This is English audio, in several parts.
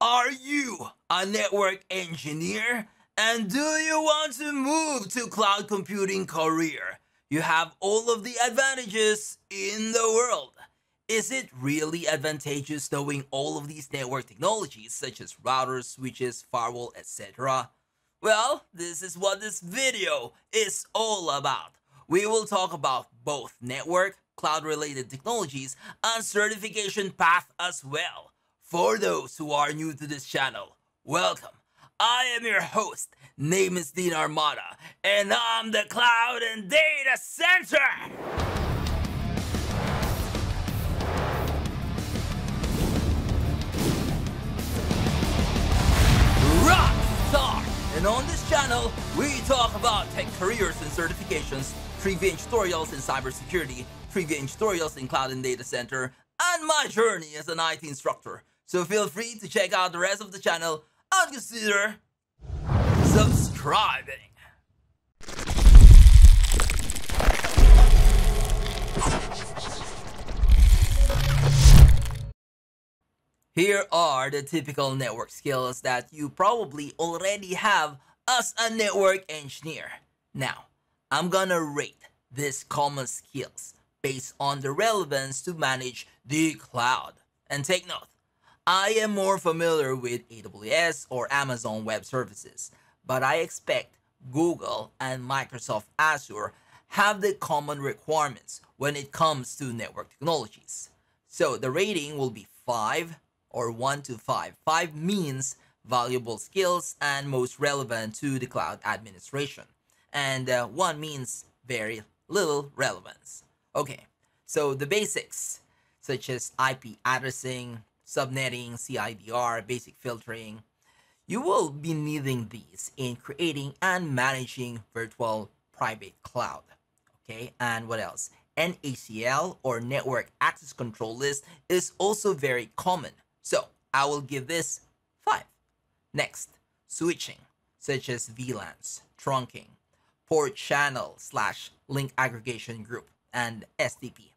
Are you a network engineer? And do you want to move to cloud computing career? You have all of the advantages in the world. Is it really advantageous knowing all of these network technologies such as routers, switches, firewall, etc.? Well, this is what this video is all about. We will talk about both network, cloud related technologies, and certification path as well. For those who are new to this channel, welcome. I am your host, name is Dean Armada, and I'm the Cloud and Data Center! Rock Star! And on this channel, we talk about tech careers and certifications, trivia tutorials in cybersecurity, trivia tutorials in cloud and data center, and my journey as an IT instructor. So feel free to check out the rest of the channel and consider subscribing. Here are the typical network skills that you probably already have as a network engineer. Now, I'm gonna rate these common skills based on the relevance to manage the cloud. And take note, I am more familiar with AWS or Amazon Web Services, but I expect Google and Microsoft Azure have the common requirements when it comes to network technologies. So the rating will be 5 or 1 to 5. 5 means valuable skills and most relevant to the cloud administration. And uh, 1 means very little relevance. Okay, so the basics such as IP addressing, subnetting, CIDR, basic filtering. You will be needing these in creating and managing virtual private cloud. Okay, and what else? NACL or Network Access Control List is also very common. So I will give this 5. Next, switching, such as VLANs, trunking, port channel slash link aggregation group, and STP.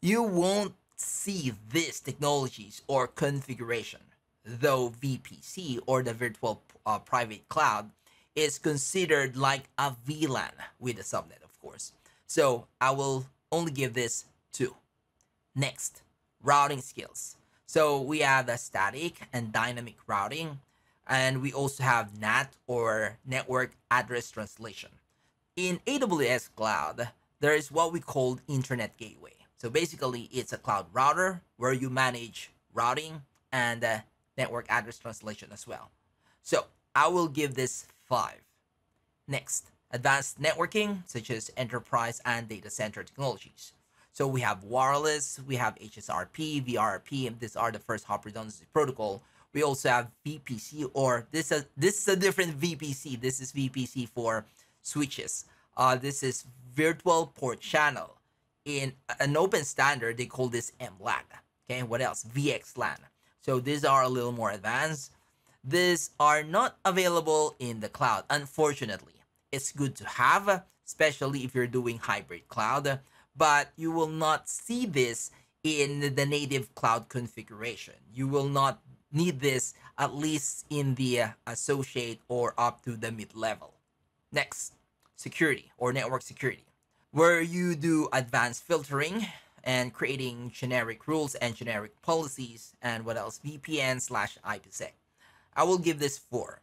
You won't see these technologies or configuration, though VPC or the virtual uh, private cloud is considered like a VLAN with a subnet, of course. So I will only give this two. Next, routing skills. So we have the static and dynamic routing, and we also have NAT or network address translation. In AWS Cloud, there is what we call Internet Gateway. So basically, it's a cloud router where you manage routing and uh, network address translation as well. So I will give this 5. Next, advanced networking, such as enterprise and data center technologies. So we have wireless, we have HSRP, VRRP, and these are the first hop redundancy protocol. We also have VPC, or this is, this is a different VPC. This is VPC for switches. Uh, this is virtual port channel in an open standard, they call this MLAG. Okay, what else? VXLAN. So these are a little more advanced. These are not available in the cloud, unfortunately. It's good to have, especially if you're doing hybrid cloud, but you will not see this in the native cloud configuration. You will not need this at least in the uh, associate or up to the mid level. Next, security or network security where you do advanced filtering and creating generic rules and generic policies and what else VPN slash IPsec. I will give this 4.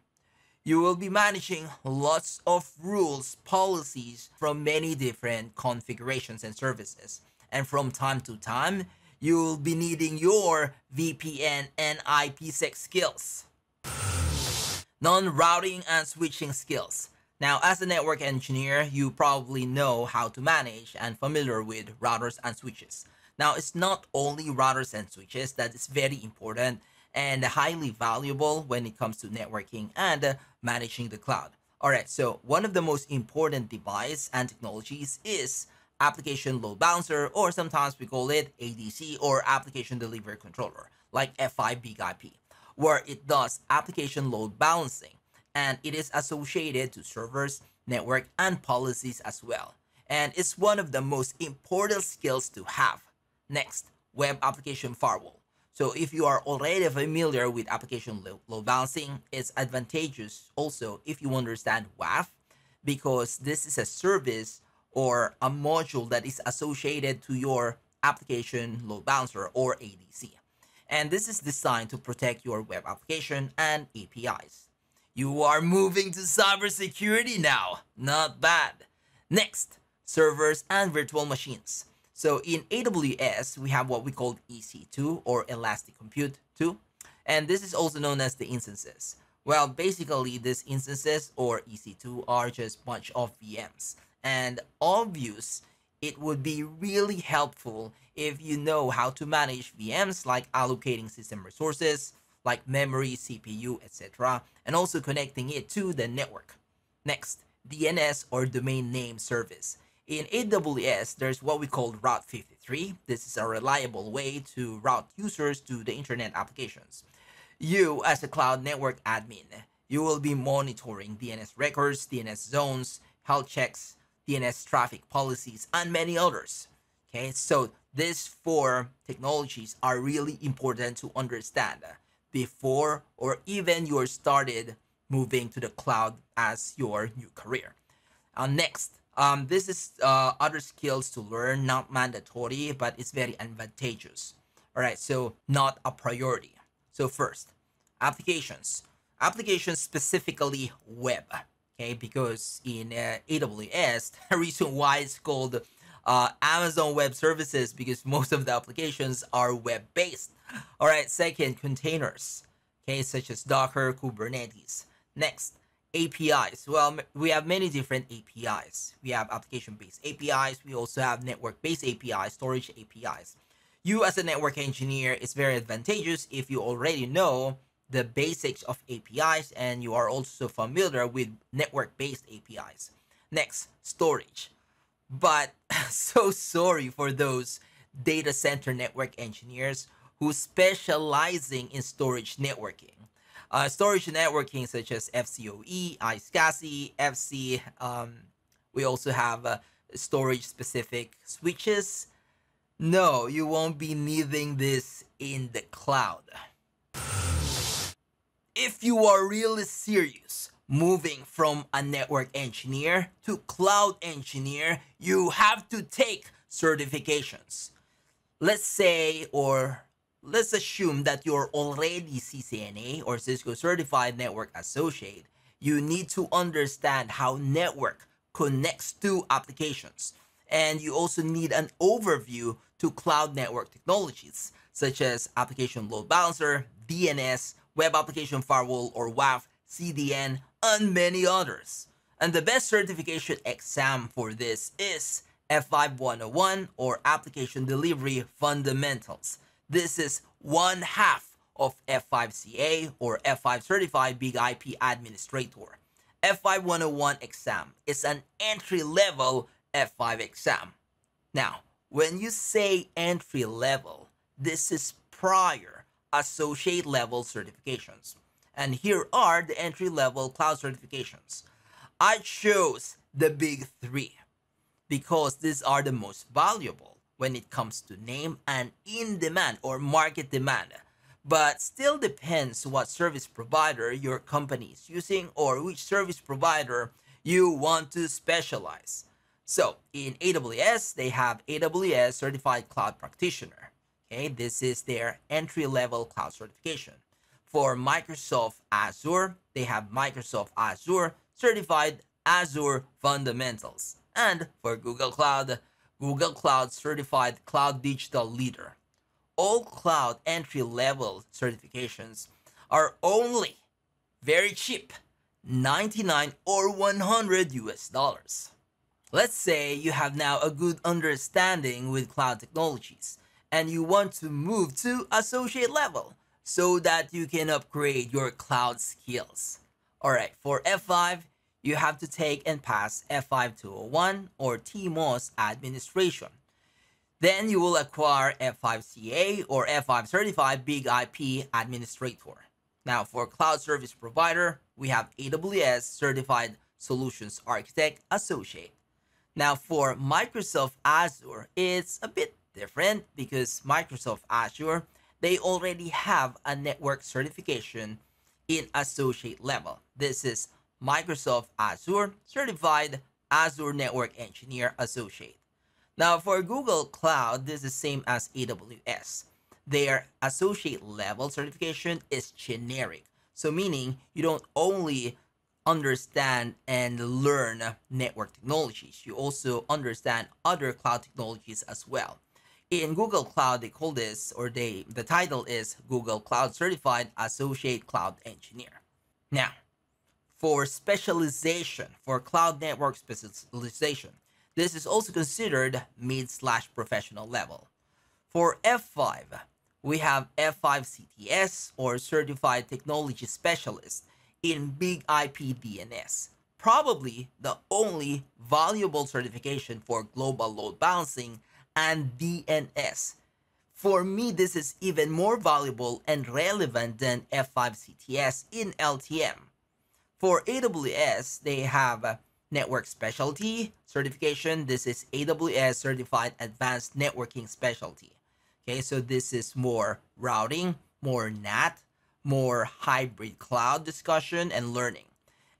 You will be managing lots of rules, policies from many different configurations and services. And from time to time, you will be needing your VPN and IPsec skills. Non-routing and switching skills. Now, as a network engineer, you probably know how to manage and familiar with routers and switches. Now, it's not only routers and switches that is very important and highly valuable when it comes to networking and managing the cloud. Alright, so one of the most important device and technologies is application load balancer or sometimes we call it ADC or application delivery controller like F5 Big IP where it does application load balancing and it is associated to servers, network, and policies as well. And it's one of the most important skills to have. Next, web application firewall. So if you are already familiar with application load balancing, it's advantageous also if you understand WAF because this is a service or a module that is associated to your application load balancer or ADC. And this is designed to protect your web application and APIs. You are moving to cybersecurity now. Not bad. Next, servers and virtual machines. So in AWS, we have what we call EC2 or Elastic Compute 2. And this is also known as the instances. Well, basically these instances or EC2 are just bunch of VMs. And obvious, it would be really helpful if you know how to manage VMs like allocating system resources, like memory, CPU, etc. And also connecting it to the network. Next, DNS or domain name service. In AWS, there's what we call Route 53. This is a reliable way to route users to the internet applications. You, as a cloud network admin, you will be monitoring DNS records, DNS zones, health checks, DNS traffic policies, and many others. Okay, so these four technologies are really important to understand before or even you're started moving to the cloud as your new career. Uh, next, um, this is uh, other skills to learn, not mandatory, but it's very advantageous. All right, so not a priority. So first, applications. Applications specifically web, okay? Because in uh, AWS, the reason why it's called uh, Amazon Web Services because most of the applications are web-based. All right, second, containers, okay, such as Docker, Kubernetes. Next, APIs. Well, we have many different APIs. We have application-based APIs. We also have network-based APIs, storage APIs. You as a network engineer, it's very advantageous if you already know the basics of APIs and you are also familiar with network-based APIs. Next, storage. But so sorry for those data center network engineers who specializing in storage networking. Uh, storage networking such as FCOE, iSCSI, FC. Um, we also have uh, storage specific switches. No, you won't be needing this in the cloud. If you are really serious moving from a network engineer to cloud engineer, you have to take certifications. Let's say, or let's assume that you're already CCNA or Cisco Certified Network Associate, you need to understand how network connects to applications. And you also need an overview to cloud network technologies, such as application load balancer, DNS, web application firewall or WAF, CDN, and many others. And the best certification exam for this is F5 101 or Application Delivery Fundamentals. This is one half of F5CA or F5 Certified Big IP Administrator. F5 101 exam is an entry level F5 exam. Now, when you say entry level, this is prior associate level certifications. And here are the entry level cloud certifications. I chose the big three because these are the most valuable when it comes to name and in demand or market demand but still depends what service provider your company is using or which service provider you want to specialize. So in AWS, they have AWS Certified Cloud Practitioner. Okay, this is their entry level cloud certification. For Microsoft Azure, they have Microsoft Azure Certified Azure Fundamentals. And for Google Cloud, Google Cloud Certified Cloud Digital Leader. All cloud entry level certifications are only very cheap 99 or 100 US dollars. Let's say you have now a good understanding with cloud technologies and you want to move to associate level so that you can upgrade your cloud skills. Alright, for F5, you have to take and pass F5201 or TMOS administration. Then you will acquire F5CA or F5 Certified Big IP Administrator. Now for Cloud Service Provider, we have AWS Certified Solutions Architect Associate. Now for Microsoft Azure, it's a bit different because Microsoft Azure, they already have a network certification in associate level. This is Microsoft Azure Certified Azure Network Engineer Associate. Now for Google Cloud, this is same as AWS. Their associate level certification is generic. So meaning you don't only understand and learn network technologies, you also understand other cloud technologies as well. In Google Cloud, they call this, or they the title is Google Cloud Certified Associate Cloud Engineer. Now, for specialization, for cloud network specialization, this is also considered mid slash professional level. For F5, we have F5 CTS or Certified Technology Specialist in Big IP DNS. Probably the only valuable certification for global load balancing and DNS. For me, this is even more valuable and relevant than F5 CTS in LTM. For AWS, they have Network Specialty certification. This is AWS Certified Advanced Networking Specialty. Okay, so this is more routing, more NAT, more hybrid cloud discussion and learning.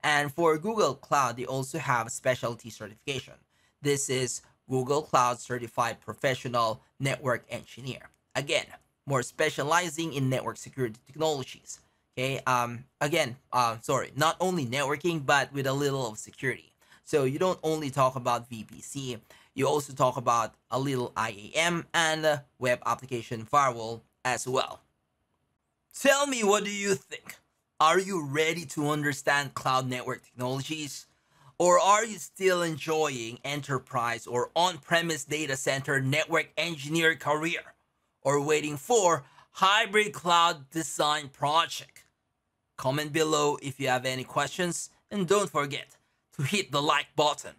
And for Google Cloud, they also have specialty certification. This is Google Cloud Certified Professional Network Engineer. Again, more specializing in network security technologies. Okay, um, again, uh, sorry, not only networking, but with a little of security. So you don't only talk about VPC, you also talk about a little IAM and web application firewall as well. Tell me, what do you think? Are you ready to understand cloud network technologies? Or are you still enjoying enterprise or on-premise data center network engineer career? Or waiting for hybrid cloud design project? Comment below if you have any questions and don't forget to hit the like button.